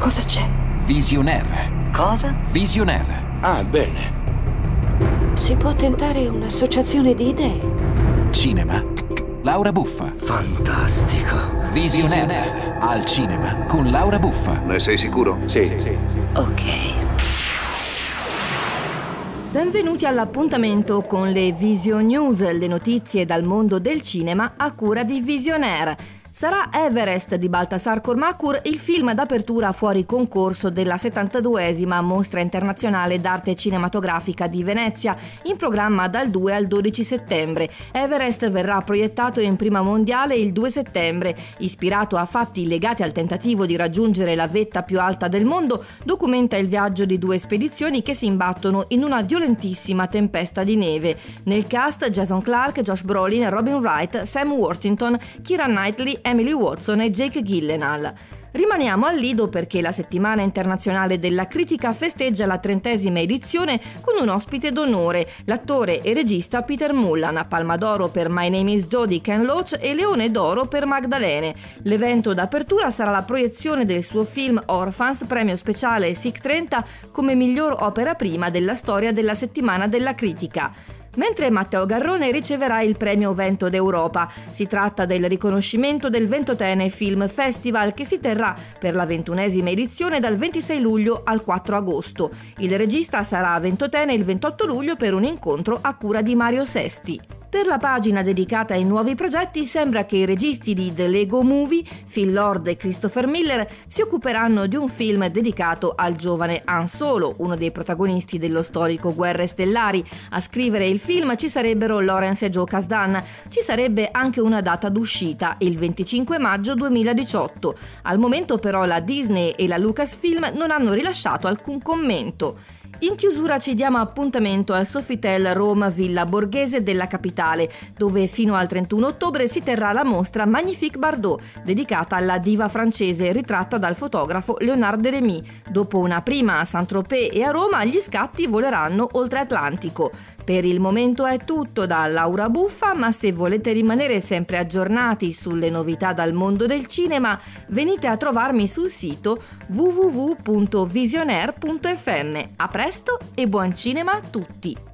Cosa c'è? Visionaire. Cosa? Visionaire. Ah, bene. Si può tentare un'associazione di idee. Cinema. Laura Buffa. Fantastico. Visionaire. Al cinema con Laura Buffa. Ne sei sicuro? Sì, sì. Ok. Benvenuti all'appuntamento con le Vision News, le notizie dal mondo del cinema a cura di Visionaire. Sarà Everest di Baltasar Kormakur il film d'apertura fuori concorso della 72esima Mostra Internazionale d'Arte Cinematografica di Venezia, in programma dal 2 al 12 settembre. Everest verrà proiettato in prima mondiale il 2 settembre. Ispirato a fatti legati al tentativo di raggiungere la vetta più alta del mondo, documenta il viaggio di due spedizioni che si imbattono in una violentissima tempesta di neve. Nel cast Jason Clark, Josh Brolin, Robin Wright, Sam Worthington, Kira Knightley, Emily Watson e Jake Gyllenhaal. Rimaniamo al Lido perché la settimana internazionale della critica festeggia la trentesima edizione con un ospite d'onore, l'attore e regista Peter Mullan, Palma d'Oro per My Name is Joe di Ken Loach e Leone d'Oro per Magdalene. L'evento d'apertura sarà la proiezione del suo film Orphans, premio speciale SIC 30 come miglior opera prima della storia della settimana della critica mentre Matteo Garrone riceverà il premio Vento d'Europa. Si tratta del riconoscimento del Ventotene Film Festival che si terrà per la ventunesima edizione dal 26 luglio al 4 agosto. Il regista sarà a Ventotene il 28 luglio per un incontro a cura di Mario Sesti. Per la pagina dedicata ai nuovi progetti sembra che i registi di The Lego Movie, Phil Lord e Christopher Miller, si occuperanno di un film dedicato al giovane Han Solo, uno dei protagonisti dello storico Guerre Stellari. A scrivere il film ci sarebbero Lawrence e Joe Kasdan. Ci sarebbe anche una data d'uscita, il 25 maggio 2018. Al momento però la Disney e la Lucasfilm non hanno rilasciato alcun commento. In chiusura ci diamo appuntamento al Sofitel Roma Villa Borghese della capitale, dove fino al 31 ottobre si terrà la mostra Magnifique Bardot, dedicata alla diva francese ritratta dal fotografo Leonard Remy. Dopo una prima a Saint-Tropez e a Roma, gli scatti voleranno oltre Atlantico. Per il momento è tutto da Laura Buffa, ma se volete rimanere sempre aggiornati sulle novità dal mondo del cinema, venite a trovarmi sul sito www.visionaire.fm. A presto e buon cinema a tutti!